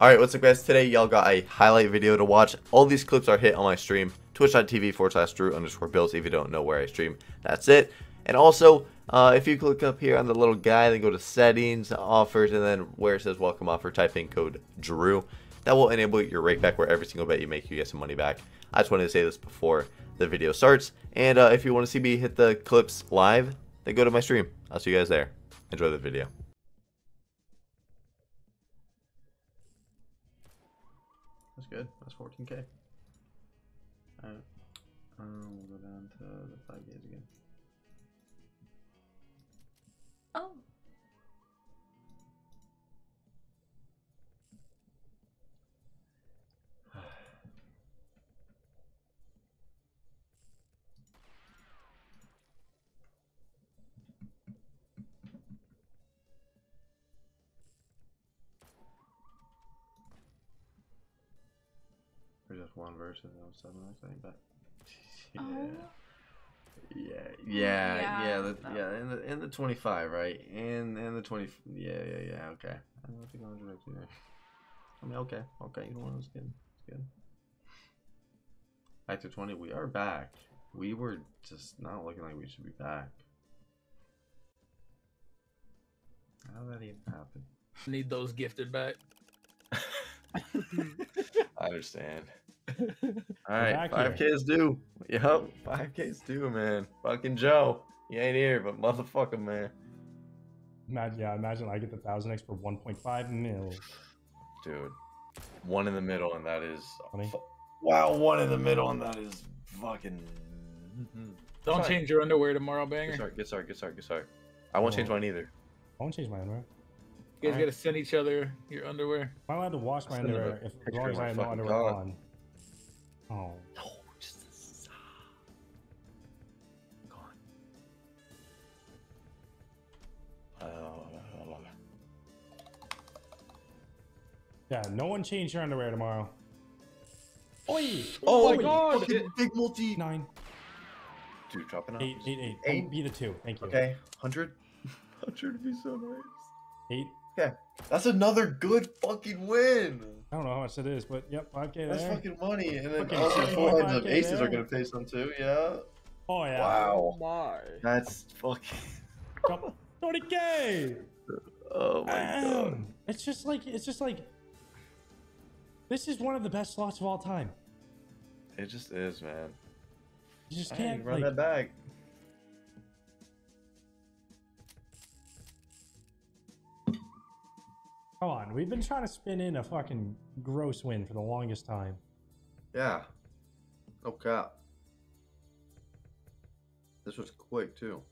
Alright, what's up guys? Today y'all got a highlight video to watch. All these clips are hit on my stream, twitch.tv forward slash drew underscore bills if you don't know where I stream. That's it. And also, uh, if you click up here on the little guy, then go to settings, offers, and then where it says welcome offer, type in code DREW. That will enable your rake back where every single bet you make, you get some money back. I just wanted to say this before the video starts. And uh, if you want to see me hit the clips live, then go to my stream. I'll see you guys there. Enjoy the video. 14k. Alright. Um, we'll go down to the 5 games again. One version of seven, I think, but yeah, Oh. yeah, yeah, Yeah, yeah, the, that- yeah. In the in the twenty five, right? In in the twenty, yeah, yeah, yeah. Okay. I don't think I'm direct either. I mean, okay, okay. You know what? It's good. It's good. Back to twenty. We are back. We were just not looking like we should be back. How did that even happen? Need those gifted back. I understand. All right, back five K is due. Yep, five K is due, man. Fucking Joe, you ain't here, but motherfucker, man, Imagine, yeah, imagine I get the thousand X for 1.5 mil. dude. One in the middle, and that is. Funny. Wow, one in the middle, and that is fucking. Mm-hmm. Don't Fine. change your underwear tomorrow, Get banger. sorry, get sorry, get sorry, get sorry. I won't change Oh. mine either. I won't change my underwear. You guys Alright. gotta send each other your underwear. Am I allowed to wash my Send them a underwear if, as long as I have no fucking underwear cock. on? Oh, No, just a sigh. Go on. Uh, yeah. No one change your underwear tomorrow. Oi! Oh Oi! my god! Big multi. Nine, Dude, dropping off. eight, eight, eight. Eight? Don't be the two. Thank you. Okay, 100? 100 would be so nice. Eight. That's another good fucking win. I don't know how much it is, but yep, 5K That's there. fucking money. And then Okay, also so four heads of 5K aces are going to pay some too, yeah? Oh yeah. Wow. Oh my. That's fucking. Come- 20K. Oh my god. Damn. It's just like it's just like this is one of the best slots of all time. It just is, man. You just Hey, can't run like, that back. Come on, we've been trying to spin in a fucking gross win for the longest time. Yeah. No cap. This was quick too.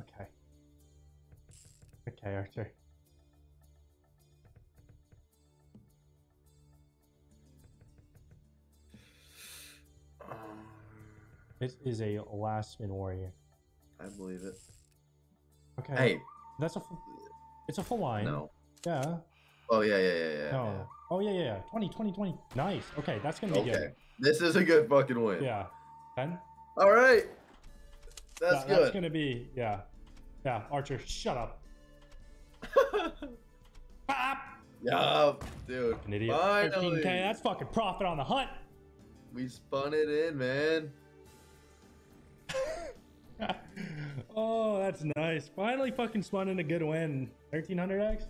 Okay. Okay, Archer. Um, This is a last spin warrior. I believe it. Okay. Hey, That's a full, it's a full line. no. Yeah. Oh yeah, yeah, yeah, yeah. Oh. No. Oh yeah, yeah, yeah. 20, 20, 20. Nice. Okay, that's gonna be yeah. Okay. good. This is a good fucking win. Yeah. 10? All right. That's Yeah, good. That's gonna be yeah. Yeah, Archer, shut up. Pop. yeah, dude. An idiot. Finally. 13k, that's fucking profit on the hunt. We spun it in, man. oh, that's nice. Finally fucking spun in a good win. 1300x?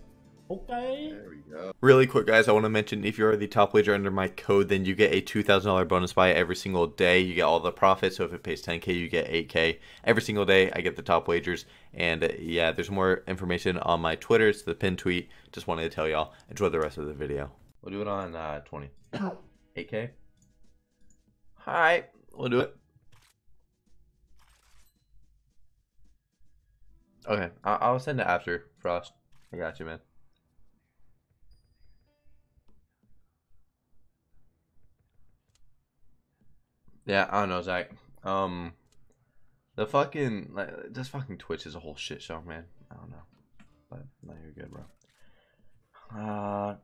Okay. There we go. Really quick, guys, I want to mention if you're the top wager under my code, then you get a $2,000 bonus buy every single day. You get all the profits. So if it pays 10K, you get 8K. Every single day, I get the top wagers. And uh, yeah, there's more information on my Twitter. It's the pinned tweet. Just wanted to tell y'all. Enjoy the rest of the video. We'll do it on uh, 20. 8K? All right, we'll do it. Okay, I- I'll send it after, Frost. I got you, man. Yeah, I don't know, Zach. Um, the fucking like this fucking Twitch is a whole shit show, man. I don't know, but no, you're good, bro. Uh,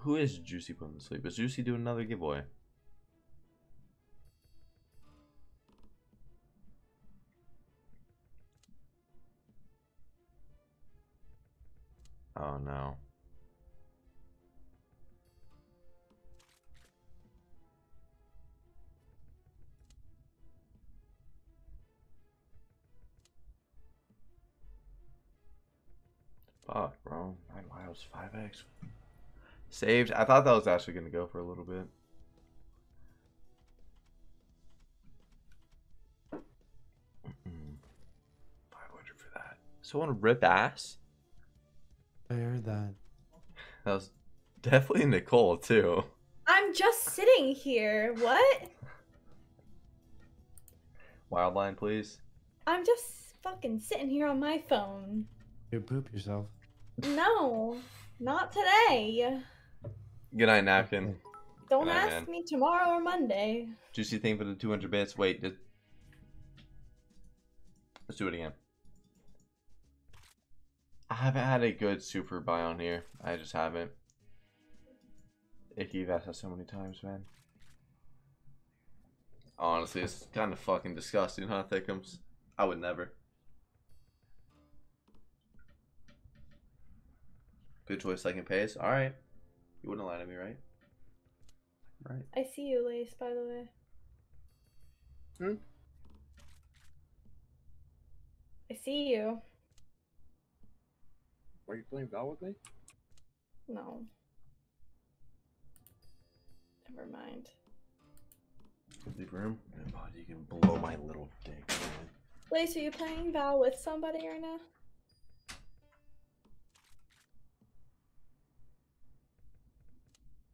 who is Juicy putting to sleep? Is Juicy doing another giveaway? Oh no. Fuck, bro. Nine miles, 5x. Saved. I thought that was actually going to go for a little bit. Mm-mm. 500 for that. So on a rip ass? I heard that. That was definitely Nicole, too. I'm just sitting here. What? Wildline, please. I'm just fucking sitting here on my phone. You poop yourself. No, not today. Good night, napkin. Don't night, ask man. me tomorrow or Monday. Juicy thing for the 200 bits. Wait, did... let's do it again. I haven't had a good super buy on here. I just haven't. Icky, you've asked that so many times, man. Honestly, it's kind of fucking disgusting, huh, Thickums? I would never. Good choice, second pace. Alright. You wouldn't lie to me, right? Right. I see you, Lace, by the way. Hmm? I see you. Are you playing Val with me? No. Never mind. Leave room. Oh, you can blow my little dick. man. Lace, are you playing Val with somebody right now?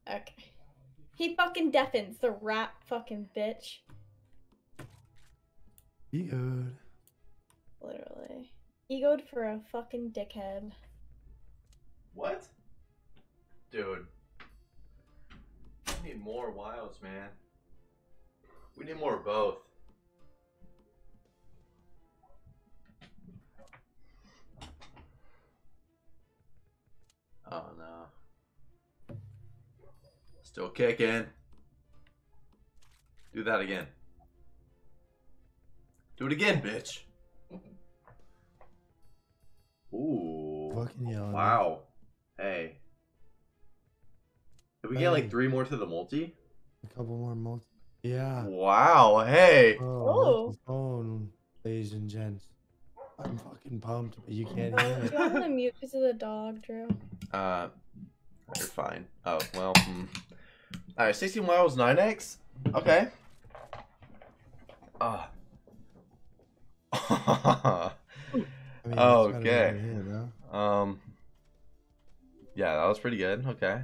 Okay. He fucking deafens, the rat fucking bitch. Be good. Literally. Egoed for a fucking dickhead. What? Dude. We need more wilds, man. We need more of both. Oh no. Still kicking. Do that again. Do it again, bitch. Ooh. Fucking yelling. Wow. Hey. Did we get like three more to the multi? A couple more multi. Yeah. Wow. Hey. Oh, Oh. phone, ladies and gents. I'm fucking pumped, but you can't hear do you want me to mute because of the dog, Drew? Uh, you're fine. Oh well. Hmm. All right. 16 miles 9x. Okay. Ah. I mean, Okay. here, though. um. Yeah, that was pretty good. Okay.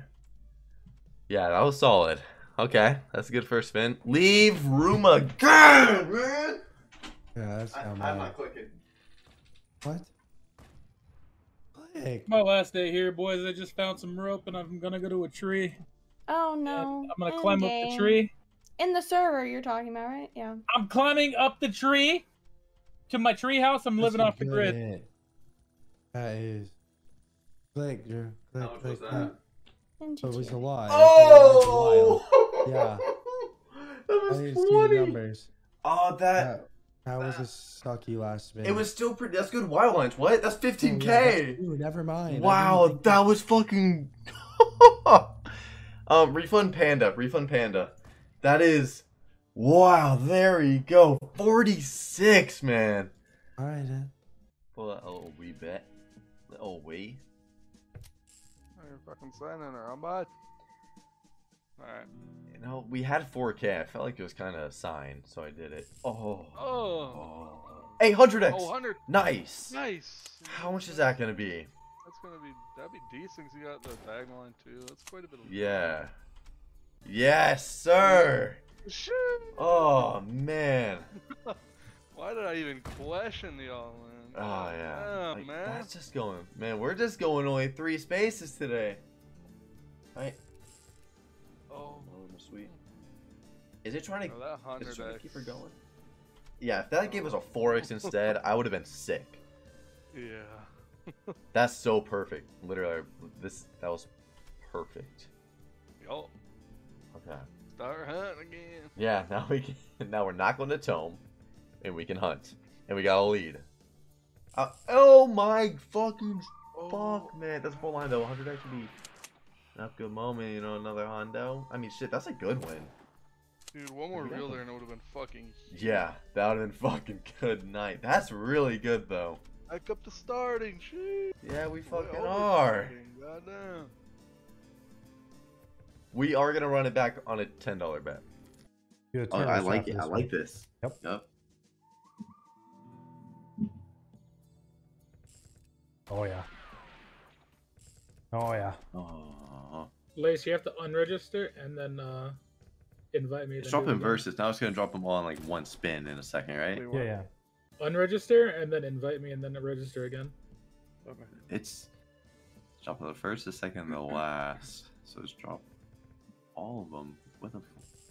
Yeah, that was solid. Okay, that's a good first spin. Leave room again, man. Yeah, that's I, not I'm not clicking. What? Click. My last day here, boys. I just found some rope and I'm gonna go to a tree. Oh And no. I'm gonna In climb up the tree. In the server you're talking about, right? Yeah. I'm climbing up the tree to my tree house. I'm That's living off the grid. hit. That is. Click, Drew. Click, How much click, was click. that? Into So it was a lot. Oh! Yeah. that I was didn't see the funny. numbers. Oh, that. That, that was a sucky last spin. It was still pretty. That's good wild lines. What? That's Oh, 15k. that's- Ooh, never mind. Wow, that was fucking. um, refund panda, refund panda. That is. Wow, there you go. 46, man. All right, then. Pull that little wee bit. Little wee. Fucking signing her. I'm bad. Alright. You know, we had 4k. I felt like it was kind of a sign, so I did it. Oh. Oh. Hey, 100x. Oh, 100. Nice. Nice. How much is that gonna be? That's gonna be. That'd be decent. 'cause you got the bag line too. That's quite a bit of. Yeah. Yes, sir. Shit. Oh man. Why did I even question the all in? Oh yeah. Damn, Like, man. That's just going. Man, we're just going only three spaces today. Right. Oh. Oh, sweet. Is it trying to? Oh, that Is hundred trying to keep her going? Yeah. If that gave us a 4x instead, I would have been sick. Yeah. That's so perfect. Literally, this that was perfect. Yo. Okay. Start hunting again. Yeah. Now we can. Now we're not going to tome, and we can hunt, and we got a lead. Uh, oh my fucking! Oh. fuck, man? That's a full line though. 100 X would be not good moment, you know, another Hondo. I mean, shit, that's a good win. Dude, one more reel there and it would have been fucking. Yeah, that would have been fucking good night. That's really good though. Back up to starting. Shit. Yeah, we fucking Way are. overstarting, Goddamn. We are gonna run it back on a ten dollar bet. Oh, I like it. I like this. Yep. Yep. Oh yeah. Oh yeah. Oh. Lace, you have to unregister and then uh, invite me. It's then dropping do it again. verses. Now it's gonna drop them all in like one spin in a second, right? Yeah, yeah. Unregister and then invite me and then register again. Okay. It's it's dropping the first, the second, and the last. So it's drop all of them. with the?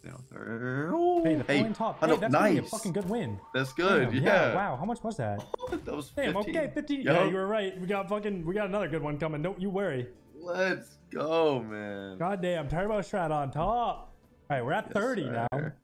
F- You know, third. Oh, Hey, the hey, flying top. Hey, that's be a nice. fucking good win. That's good. Damn, yeah. Wow. How much was that? that was Damn. 15. Okay. 15. Yo. Yeah, you were right. We got fucking. We got another good one coming. Don't you worry. Let's go, man. Goddamn. Turbo shot on top. All right, we're at Yes, 30 now. sir.